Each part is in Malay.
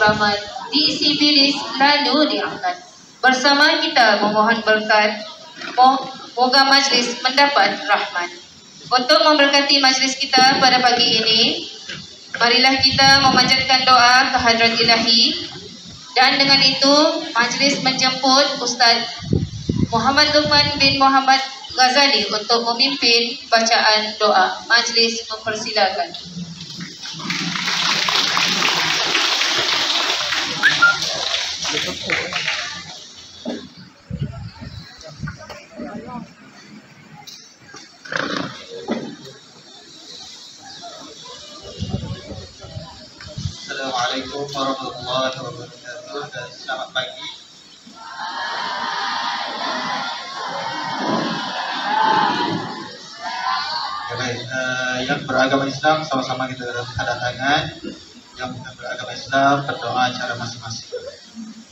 Keramat diisi bilis lalu diangkat. Bersama kita memohon berkat, mo- moga majlis mendapat rahmat. Untuk memberkati majlis kita pada pagi ini, marilah kita memanjatkan doa ke hadrat ilahi dan dengan itu majlis menjemput Ustaz Muhammad Luqman bin Muhammad Ghazali untuk memimpin bacaan doa. Majlis mempersilakan. Assalamualaikum warahmatullahi wabarakatuh dan selamat pagi. Ya, baik, uh, yang beragama Islam sama-sama kita tanda tangan. Yang bukan beragama Islam berdoa cara masing-masing.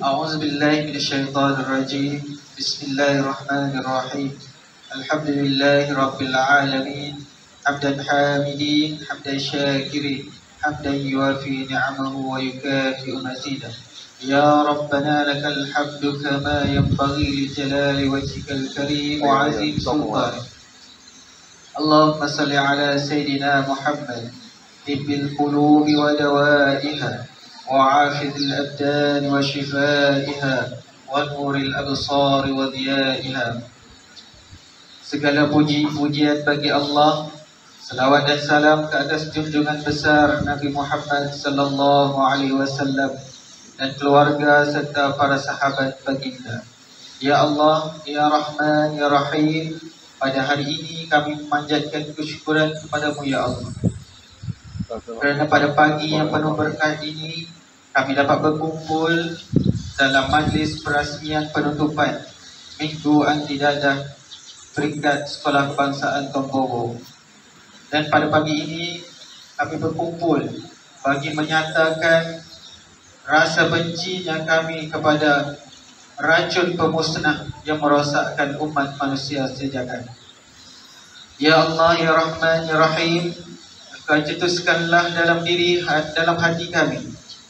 أعوذ بالله من الشيطان الرجيم. بسم الله الرحمن الرحيم. الحمد لله رب العالمين. حمدا حامدين حمدا شاكرين حمدا يوافي نعمه ويكافئ مزيده. يا ربنا لك الحمد كما ينبغي لجلال وجهك الكريم وعزيم سلطانك اللهم صل على سيدنا محمد. طب القلوب ودوائها. وعافظ الأبدان وشفائها ونور الأبصار وضيائها Segala puji-pujian bagi Allah Salawat dan salam ke atas junjungan besar Nabi Muhammad sallallahu alaihi wasallam dan keluarga serta para sahabat baginda. Ya Allah, Ya Rahman, Ya Rahim, pada hari ini kami memanjatkan kesyukuran kepadamu Ya Allah. Kerana pada pagi yang penuh berkat ini kami dapat berkumpul dalam majlis perasmian penutupan Minggu Anti Dadah peringkat Sekolah Kebangsaan Tombowo. Dan pada pagi ini kami berkumpul bagi menyatakan rasa bencinya kami kepada racun pemusnah yang merosakkan umat manusia sejagat. Ya Allah, Ya Rahman, Ya Rahim, Kau cetuskanlah dalam diri, dalam hati kami,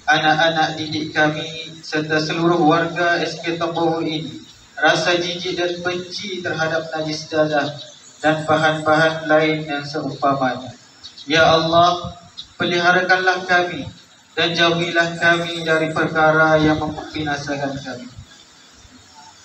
anak-anak didik kami serta seluruh warga SK Tombowo ini rasa jijik dan benci terhadap najis darah dan bahan-bahan lain yang seumpamanya. Ya Allah, peliharakanlah kami dan jauhilah kami dari perkara yang membinasakan kami.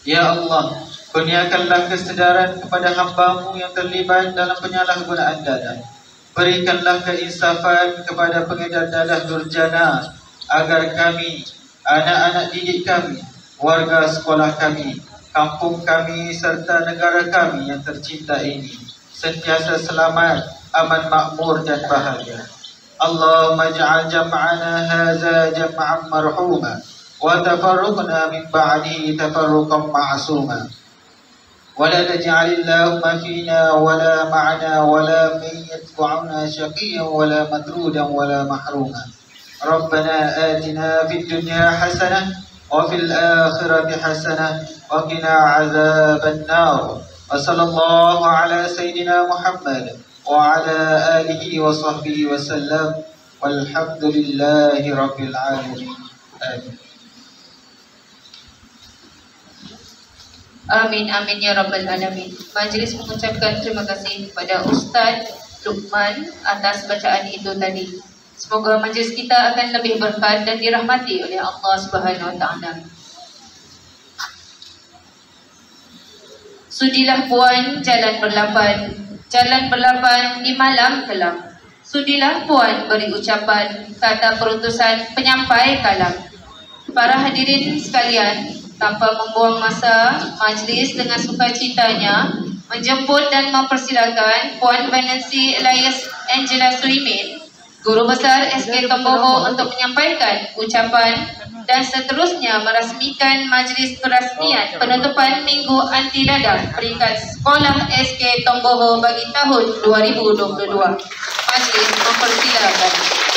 Ya Allah, kurniakanlah kesedaran kepada hambamu yang terlibat dalam penyalahgunaan dadah. Berikanlah keinsafan kepada pengedar dadah durjana agar kami, anak-anak didik kami, warga sekolah kami, kampung kami serta negara kami yang tercinta ini sentiasa selamat, aman makmur dan bahagia. Allahumma ja'al jam'ana haza jam'an marhuma wa tafarruqna min ba'di tafarruqan ma'suma. ولا تجعل اللهم فينا ولا معنا ولا من يتبعنا شقيا ولا مطرودا ولا محروما. ربنا آتنا في الدنيا حسنة وفي الآخرة حسنة وقنا عذاب النار. وصلى الله على سيدنا محمد وعلى آله وصحبه وسلم. والحمد لله رب العالمين. آمين. Amin amin ya rabbal alamin. Majlis mengucapkan terima kasih kepada Ustaz Luqman atas bacaan itu tadi. Semoga majlis kita akan lebih berkat dan dirahmati oleh Allah Subhanahu wa taala. Sudilah puan jalan berlapan, jalan berlapan di malam kelam. Sudilah puan beri ucapan kata perutusan penyampai kalam. Para hadirin sekalian, tanpa membuang masa majlis dengan sukacitanya menjemput dan mempersilakan Puan Vanessa Elias Angela Suimin Guru Besar SK Tomboho untuk menyampaikan ucapan dan seterusnya merasmikan majlis perasmian penutupan Minggu Anti Dadah peringkat Sekolah SK Tomboho bagi tahun 2022. Majlis mempersilakan.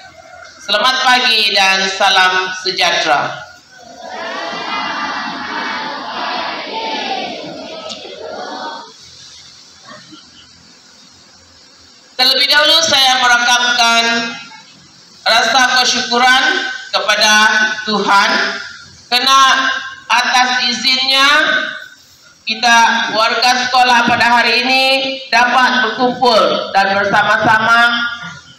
Selamat pagi dan salam sejahtera. Terlebih dahulu saya merakamkan rasa kesyukuran kepada Tuhan kerana atas izinnya kita warga sekolah pada hari ini dapat berkumpul dan bersama-sama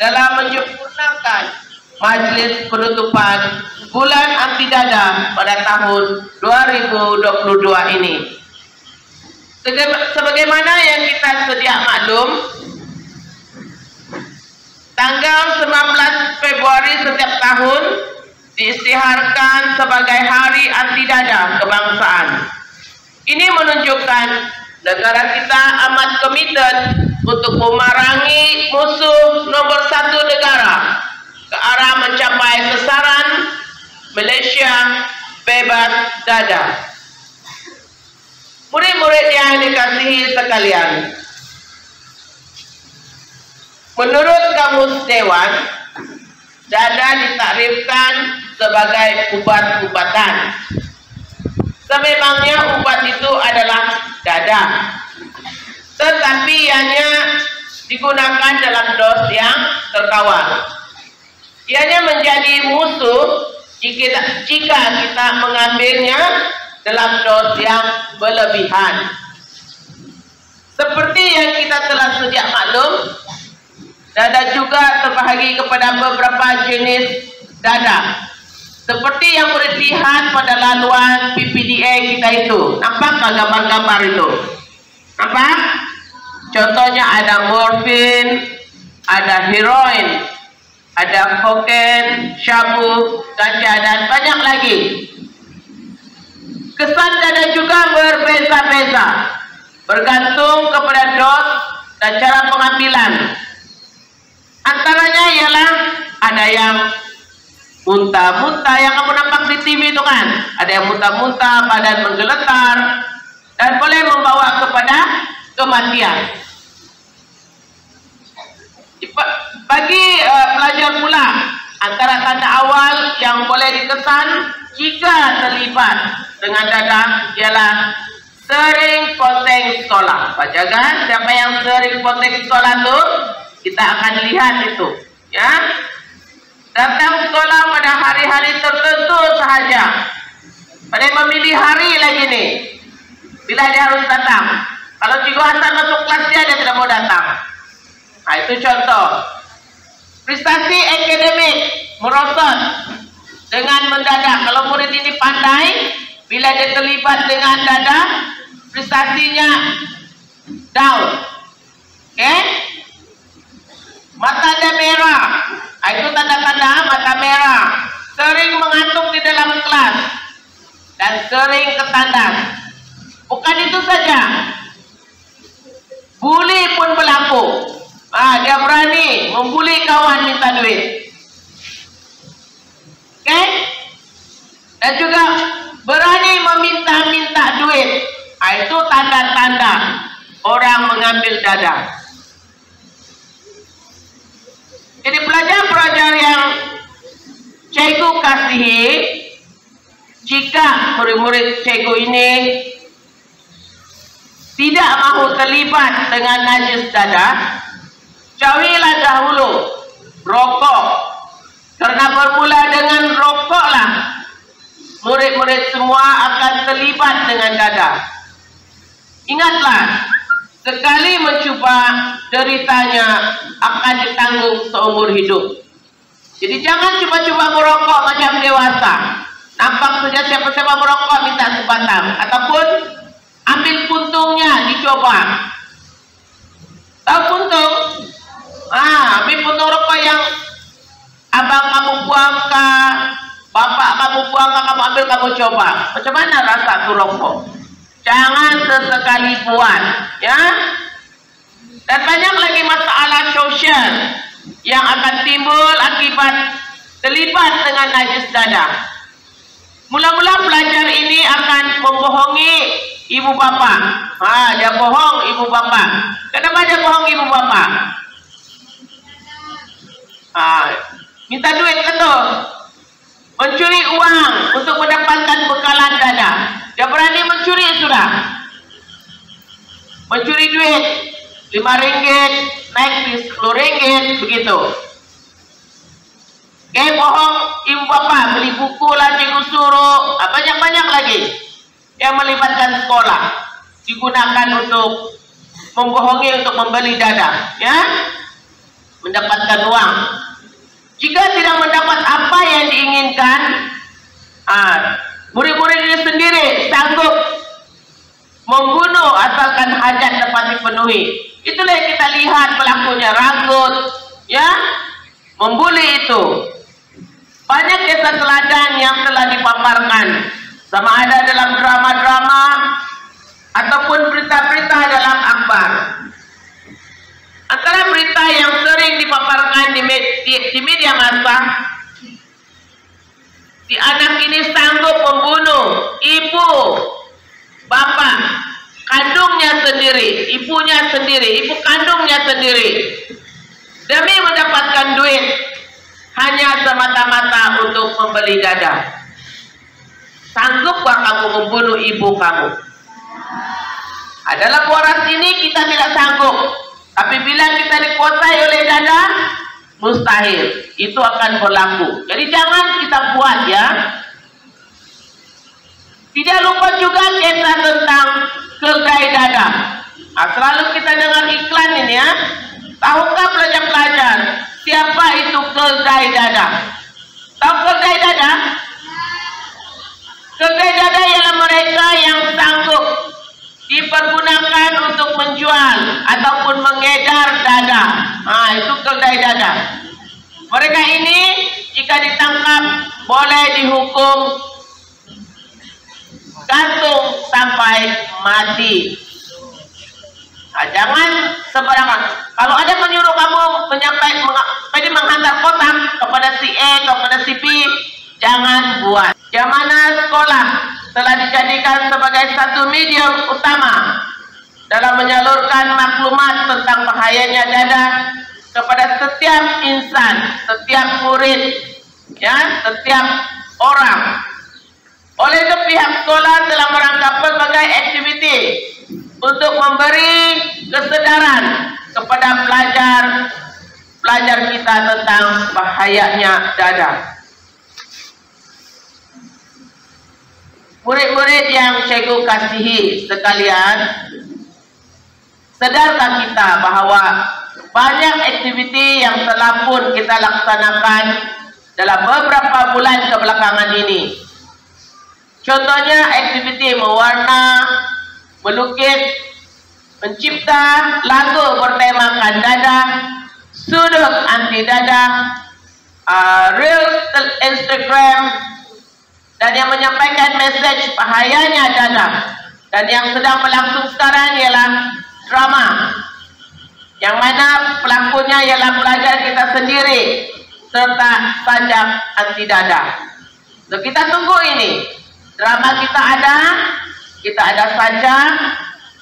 dalam menyempurnakan majlis penutupan bulan anti dada pada tahun 2022 ini. Sebagaimana yang kita sedia maklum, tanggal 19 Februari setiap tahun diisytiharkan sebagai Hari Anti Dada Kebangsaan. Ini menunjukkan negara kita amat komited untuk memerangi musuh nomor satu negara arah mencapai sasaran Malaysia bebas dada. Murid-murid yang dikasihi sekalian, menurut Kamus Dewan, dada ditakrifkan sebagai ubat-ubatan Sememangnya ubat itu adalah dada. Tetapi ianya digunakan dalam dos yang terkawal. Ianya menjadi musuh jika, jika kita mengambilnya dalam dos yang berlebihan. Seperti yang kita telah sejak maklum, dada juga terbahagi kepada beberapa jenis dada. Seperti yang boleh lihat pada laluan PPDA kita itu. Nampak gambar-gambar itu? Nampak? Contohnya ada morfin, ada heroin, ada kokain, syabu, ganja dan banyak lagi. Kesan dada juga berbeza-beza. Bergantung kepada dos dan cara pengambilan. Antaranya ialah ada yang muntah-muntah yang kamu nampak di TV itu kan ada yang muntah-muntah badan menggeletar dan boleh membawa kepada kematian bagi uh, pelajar pula antara tanda awal yang boleh dikesan jika terlibat dengan dada ialah sering poteng sekolah Pak Jaga siapa yang sering poteng sekolah tu kita akan lihat itu ya datang sekolah pada hari-hari tertentu sahaja. Pada memilih hari lagi ni. Bila dia harus datang. Kalau Cikgu Hasan masuk kelas dia, dia tidak mau datang. Nah, itu contoh. Prestasi akademik merosot dengan mendadak. Kalau murid ini pandai, bila dia terlibat dengan dada, prestasinya down. Okay? Mata dia merah. Ah, itu tanda-tanda mata merah. Sering mengantuk di dalam kelas. Dan sering ketandas. Bukan itu saja. Buli pun berlaku. Ah, dia berani membuli kawan minta duit. Okay? Dan juga berani meminta-minta duit. Ah, itu tanda-tanda orang mengambil dada. Jadi pelajar-pelajar yang cikgu kasihi, jika murid-murid cikgu ini tidak mahu terlibat dengan najis dada, jauhilah dahulu rokok. Karena bermula dengan rokoklah murid-murid semua akan terlibat dengan dada. Ingatlah, sekali mencuba deritanya akan ditanggung seumur hidup. Jadi jangan cuba-cuba merokok macam dewasa. Nampak saja siapa-siapa merokok minta sebatang. Ataupun ambil puntungnya dicoba. Tahu puntung? Ah, mimpunor pa yang abang kamu buang ka, bapak kamu buang ka, kamu ambil kamu coba. Macam mana rasa tu rokok? Jangan sesekali buat, ya. Dan banyak lagi masalah sosial yang akan timbul akibat terlibat dengan najis dadah. Mula-mula pelajar ini akan membohongi ibu bapa. Ah, ha, dia bohong ibu bapa. Kenapa dia bohong ibu bapa? Ha, minta duit ke tu? Mencuri uang untuk mendapatkan bekalan dada. Dia berani mencuri sudah. Mencuri duit lima ringgit, naik di sepuluh ringgit, begitu. Kayak bohong ibu bapa beli buku lah cikgu suruh, ah, banyak-banyak lagi yang melibatkan sekolah digunakan untuk membohongi untuk membeli dada, ya, mendapatkan uang. Jika tidak mendapat apa yang diinginkan, ah, murid-murid ini sendiri sanggup membunuh asalkan hajat dapat dipenuhi. Itulah yang kita lihat pelakunya ragut, ya, membuli itu. Banyak kisah teladan yang telah dipaparkan sama ada dalam drama-drama ataupun berita-berita dalam akhbar. Antara berita yang sering dipaparkan di, di, di media massa, si anak ini sanggup membunuh ibu, bapak, kandungnya sendiri, ibunya sendiri, ibu kandungnya sendiri, demi mendapatkan duit hanya semata-mata untuk membeli dada. Sanggupkah kamu membunuh ibu kamu? Adalah waras ini kita tidak sanggup. Tapi bila kita dikuasai oleh dada, mustahil. Itu akan berlaku. Jadi jangan kita buat ya. Tidak lupa juga kisah tentang kedai dada. Nah, selalu kita dengar iklan ini ya. Tahukah pelajar-pelajar siapa itu kedai dada? Tahu kedai dada? Kedai dada ialah mereka yang sanggup dipergunakan untuk menjual ataupun mengedar dada. Ah, itu kedai dada. Mereka ini jika ditangkap boleh dihukum gantung sampai mati. Nah, jangan sembarangan. Kalau ada menyuruh kamu menyampaikan meng, menghantar kotak kepada si A kepada si B, jangan buat. Yang mana sekolah telah dijadikan sebagai satu medium utama dalam menyalurkan maklumat tentang bahayanya dada kepada setiap insan, setiap murid, ya, setiap orang. Oleh itu pihak sekolah telah merangkap berbagai aktiviti untuk memberi kesedaran kepada pelajar pelajar kita tentang bahayanya dada. Murid-murid yang cikgu kasihi sekalian, sedarkah kita bahawa banyak aktiviti yang telah pun kita laksanakan dalam beberapa bulan kebelakangan ini. Contohnya aktiviti mewarna, melukis, mencipta lagu bertemakan dada, sudut anti dada, uh, real Instagram, dan yang menyampaikan mesej bahayanya dana dan yang sedang berlangsung sekarang ialah drama. Yang mana pelakunya ialah pelajar kita sendiri serta sajak anti dada so, kita tunggu ini. Drama kita ada kita ada sajak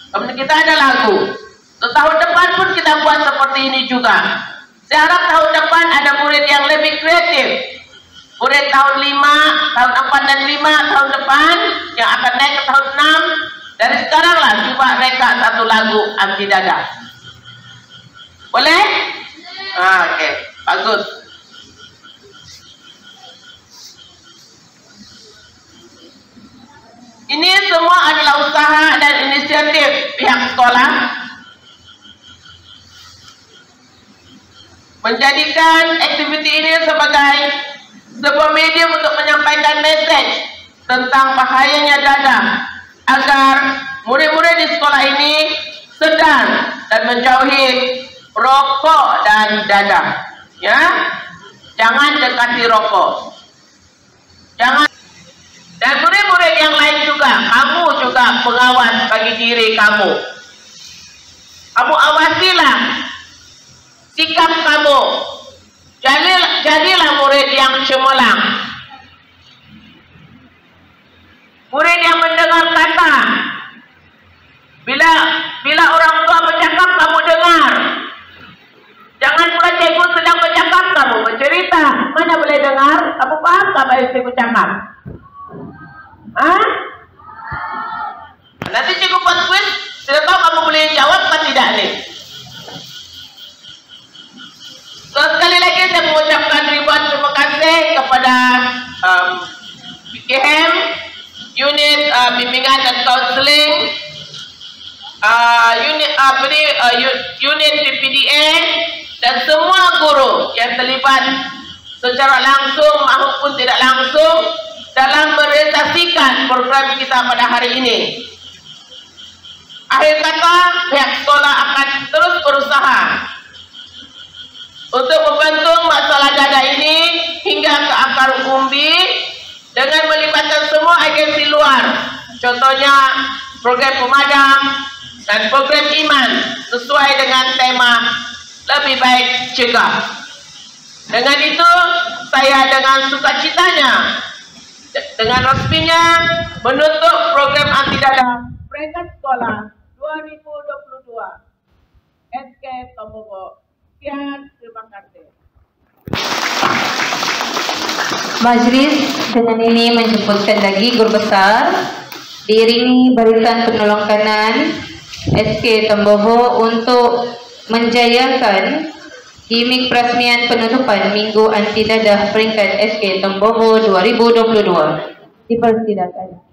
kemudian kita ada lagu. So, tahun depan pun kita buat seperti ini juga. Saya harap tahun depan ada murid yang lebih kreatif murid tahun 5, tahun 4 dan 5 tahun depan yang akan naik ke tahun 6 dari sekaranglah cuba mereka satu lagu anti dada boleh? Ah, Oke, okay. bagus ini semua adalah usaha dan inisiatif pihak sekolah menjadikan aktiviti ini sebagai sebuah medium untuk menyampaikan mesej tentang bahayanya dada agar murid-murid di sekolah ini sedang dan menjauhi rokok dan dada ya jangan dekati rokok jangan dan kamu juga pengawas bagi diri kamu. Kamu awasilah sikap kamu. Jadilah, murid yang cemerlang. Murid yang mendengar kata. Bila bila orang tua bercakap, kamu dengar. Jangan pula cikgu sedang bercakap, kamu bercerita. Mana boleh dengar? Kamu faham tak apa yang cikgu cakap? Ha? Nanti cikgu buat quiz, sudah tahu kamu boleh jawab atau tidak ni? So, sekali lagi saya mengucapkan ribuan terima kasih kepada um, PKM, unit uh, bimbingan dan kaunseling, uh, unit apa uh, ni, uh, unit PPDA dan semua guru yang terlibat secara langsung maupun tidak langsung dalam merealisasikan program kita pada hari ini. Akhir kata, pihak sekolah akan terus berusaha untuk membantu masalah dada ini hingga ke akar umbi dengan melibatkan semua agensi luar. Contohnya program pemadam dan program iman sesuai dengan tema lebih baik cegah. Dengan itu, saya dengan sukacitanya dengan resminya menutup program anti dada peringkat sekolah 2022 SK Tombogo. Sekian, terima kasih. Majlis dengan ini menjemputkan lagi guru besar diiringi barisan penolong kanan SK Tomboho untuk menjayakan gimmick perasmian penutupan Minggu Anti Dadah peringkat SK Tomboho 2022. Dipersilakan.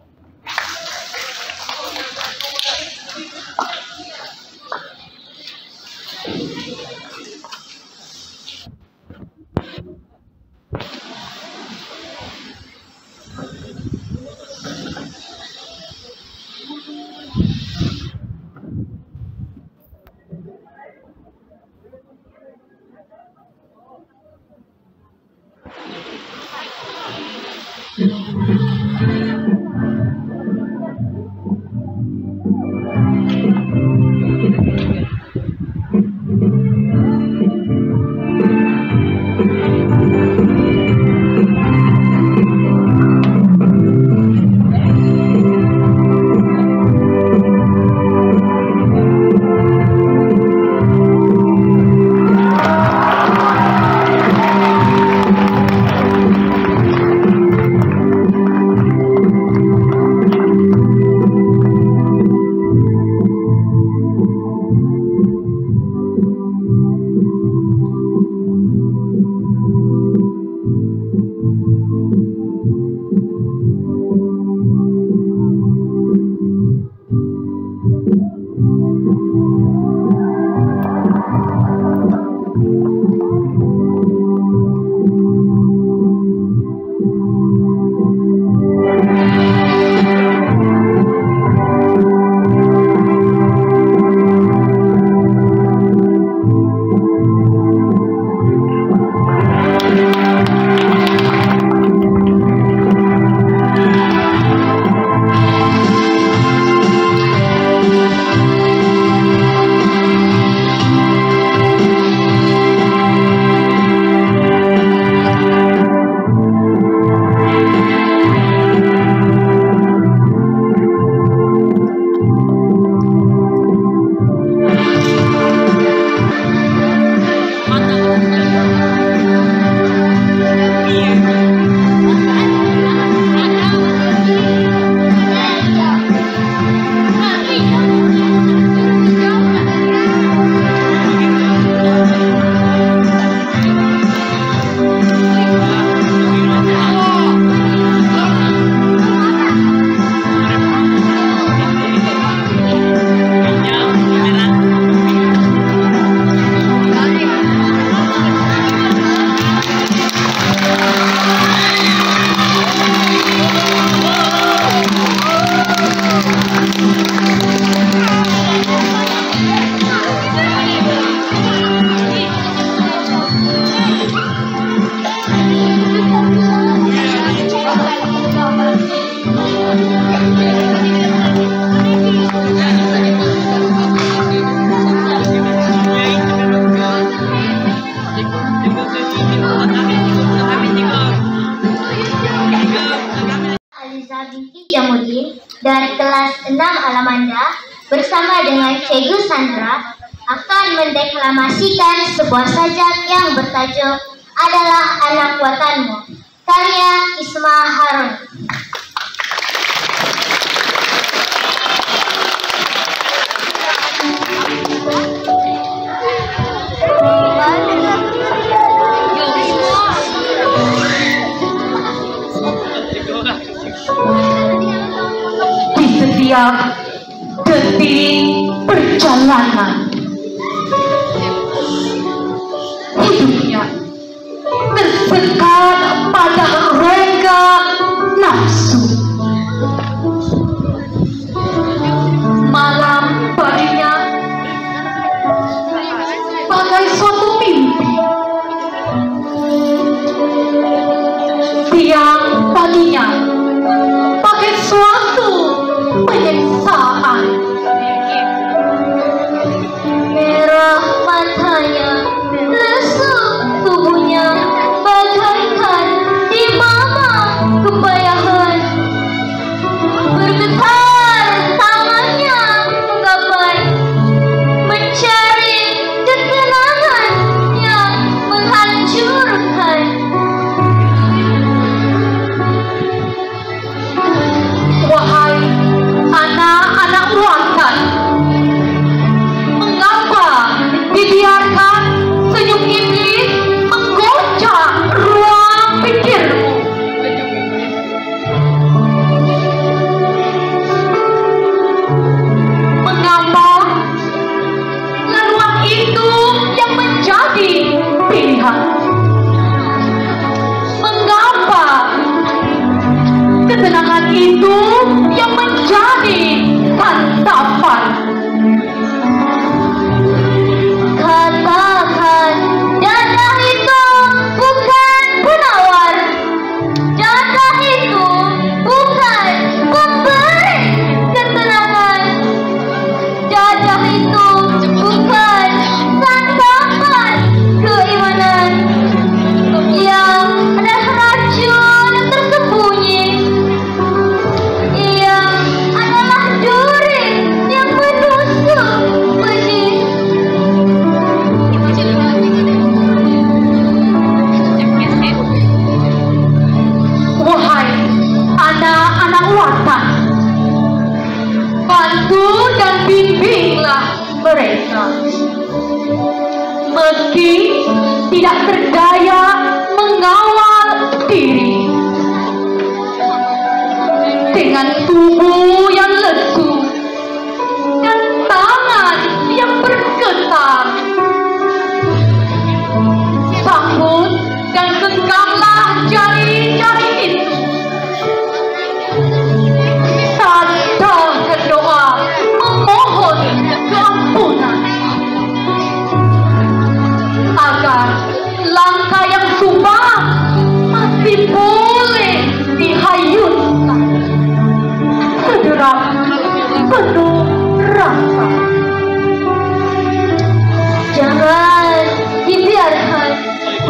proklamasikan sebuah sajak yang bertajuk adalah anak watanmu karya Isma Harun. Di setiap detik perjalanan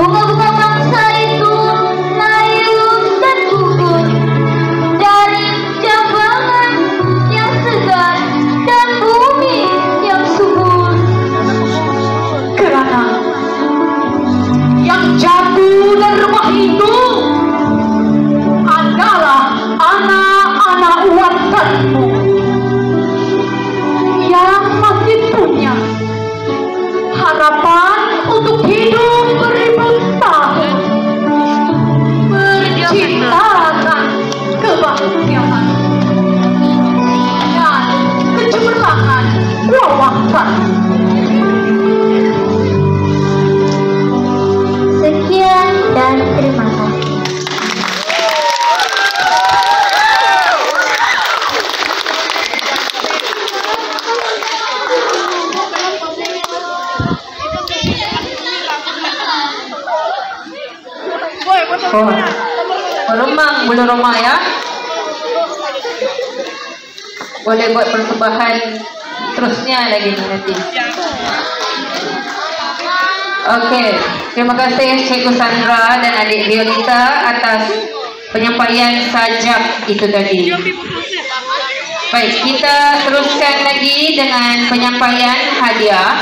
Lula do Terima kasih Cikgu Sandra dan adik Violeta atas penyampaian sajak itu tadi. Baik, kita teruskan lagi dengan penyampaian hadiah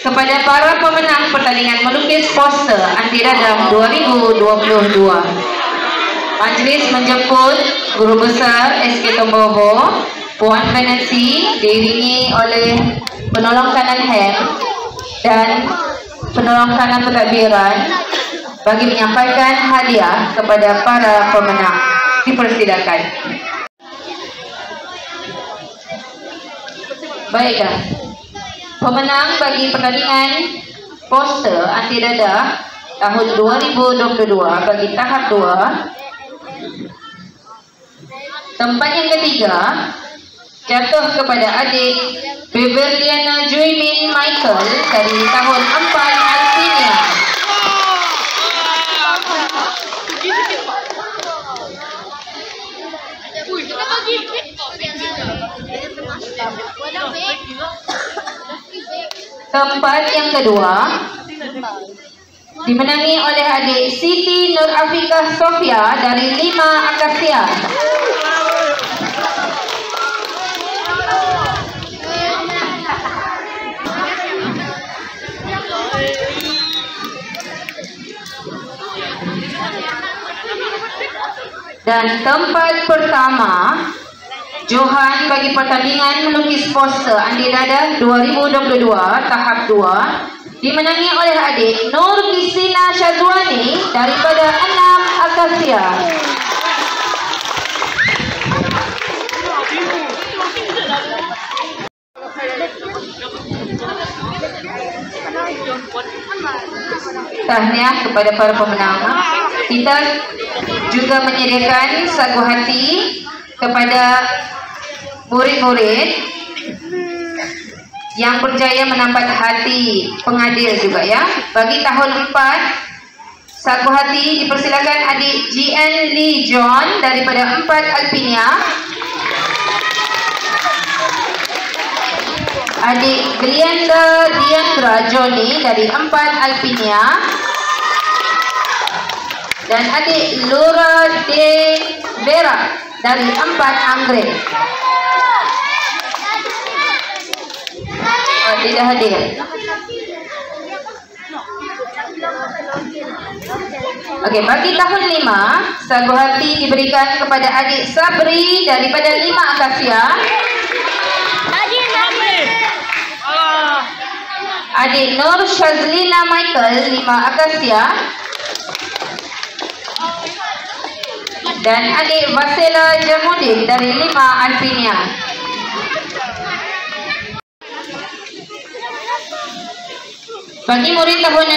kepada para pemenang pertandingan melukis poster anti radam 2022. Majlis menjemput Guru Besar SK Tomboho, Puan Fenasi diringi oleh penolong kanan hand dan penolong kanan pentadbiran bagi menyampaikan hadiah kepada para pemenang. Dipersilakan. Baiklah. Pemenang bagi pertandingan poster anti dadah tahun 2022 bagi tahap 2. Tempat yang ketiga jatuh kepada adik Beverliana Joymin Michael dari tahun 4 Alpinia. Tempat yang kedua dimenangi oleh adik Siti Nur Afiqah Sofia dari Lima Akasia. Dan tempat pertama Johan bagi pertandingan melukis poster Andi Dada 2022 tahap 2 dimenangi oleh adik Nur Kisina Syazwani daripada Enam Akasia. Tahniah kepada para pemenang. Kita juga menyediakan sagu hati kepada murid-murid yang berjaya mendapat hati pengadil juga ya. Bagi tahun 4 sagu hati dipersilakan adik GN Lee John daripada 4 Alpinia. Adik Glienda Diandra Joni dari 4 Alpinia. Dan adik Laura De Vera dari 4 Anggrek. Oh, tidak hadir. Okey, bagi tahun 5, sagu hati diberikan kepada adik Sabri daripada 5 Akasia. Adik Nur Shazlina Michael 5 Akasia. Dan adik Vasela Jamudin dari 5 Alpinia. Bagi murid tahun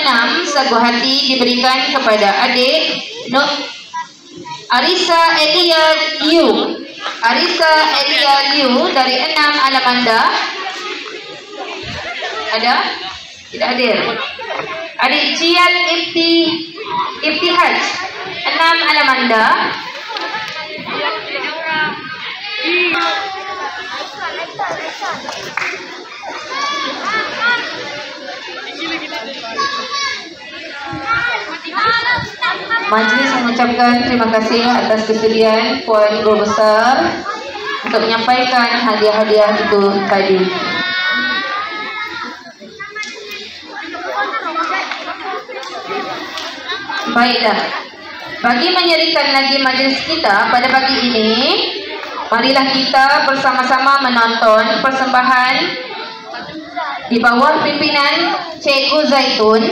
6, sagu hati diberikan kepada adik Nur Arisa Elia Liu. Arisa Elia Liu dari 6 Alamanda. Ada? Tidak hadir. Adik Jian Ibti Ibtihaj. 6 Alamanda. Majlis mengucapkan terima kasih atas kesediaan Puan Guru Besar untuk menyampaikan hadiah-hadiah itu tadi. Baiklah. Bagi menyerikan lagi majlis kita pada pagi ini, marilah kita bersama-sama menonton persembahan di bawah pimpinan Cikgu Zaitun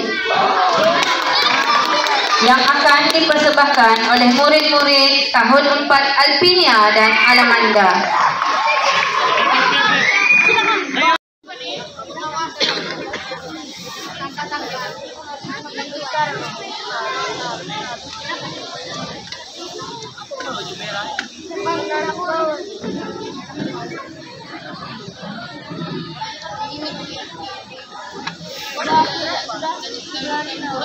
yang akan dipersembahkan oleh murid-murid tahun 4 Alpinia dan Alamanda. Oh,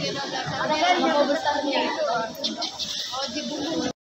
dia dah belajar. Ada yang mau bertanya. Oh, dia bunuh.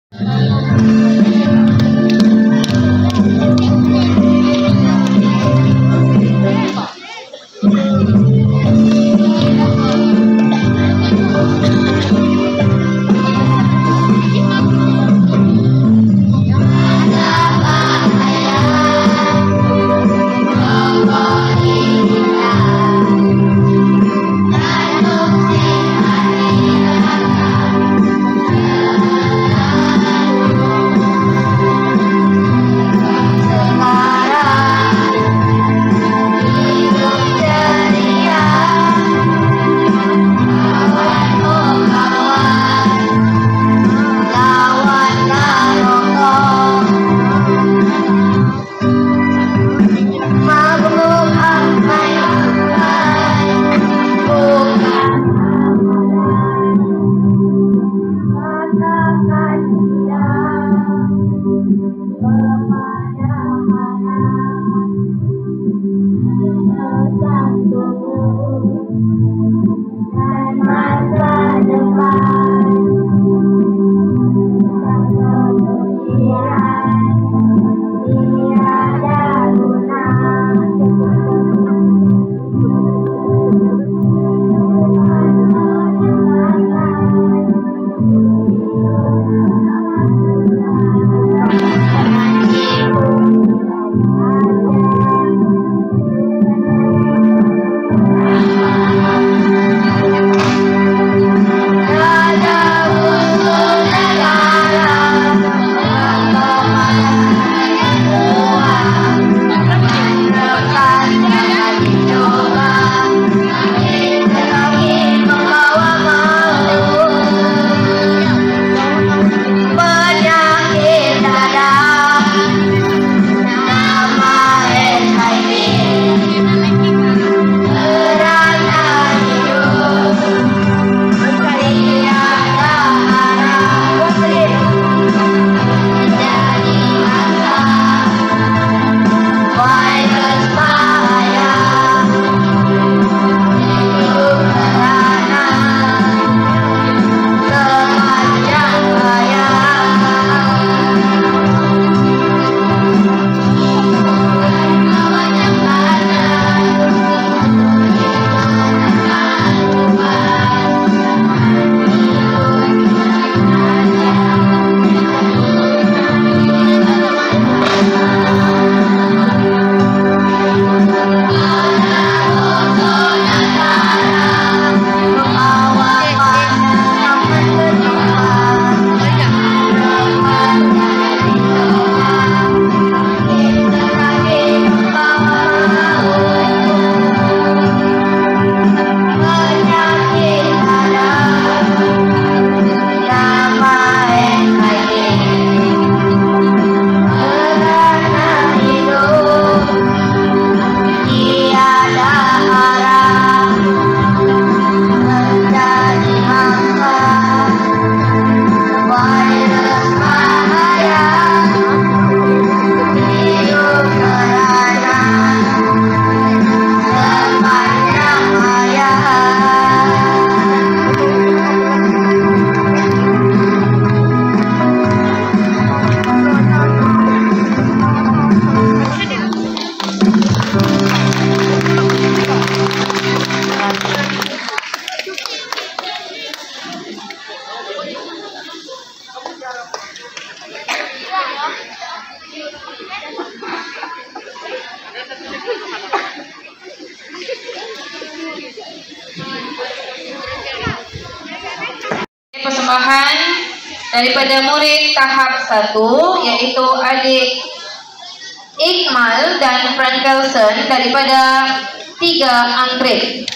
Anggrek.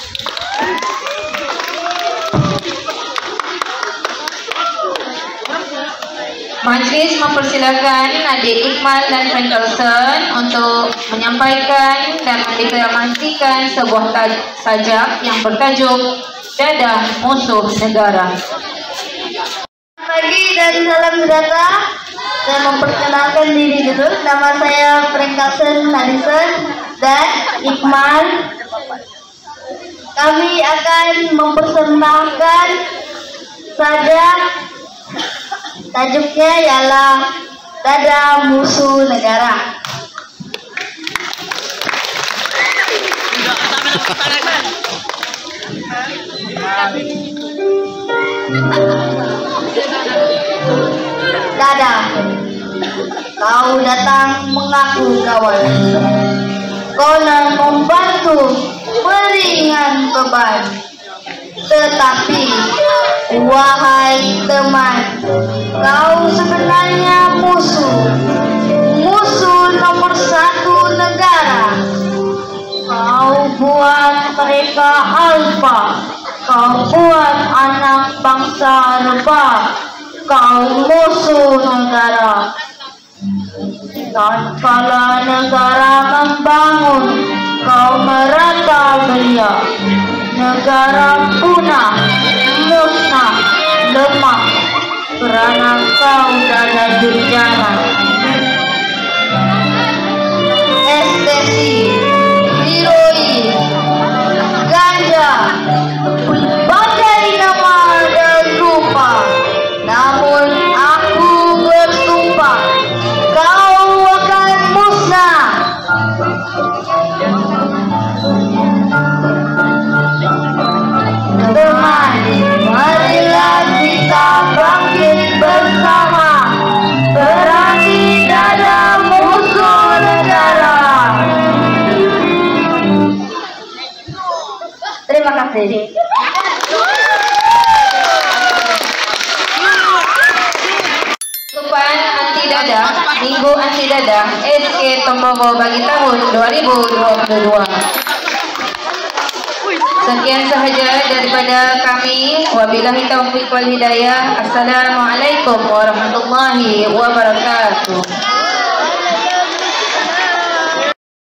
Majlis mempersilakan adik Iqmal dan Frankelson untuk menyampaikan dan mendeklarasikan sebuah sajak yang bertajuk Dadah Musuh Negara pagi dan salam sejahtera. Saya memperkenalkan diri dulu. Nama saya Frank Carlson Madison dan Iqmal. Kami akan mempersembahkan saja tajuknya ialah Dada Musuh Negara. Dada, kau datang mengaku kawan. Kau nak membantu meringan beban. Tetapi, wahai teman, kau sebenarnya musuh. Musuh nomor satu negara. Kau buat mereka alfa. Kau buat anak bangsa rebah. Kau musuh negara. Dan kala negara membangun, kau merata belia. Negara punah, musnah, lemah. Kerana kau dada durjana. Tombogo bagi tahun 2022 Sekian sahaja daripada kami. Wabillahi taufiq wal hidayah. Assalamualaikum warahmatullahi wabarakatuh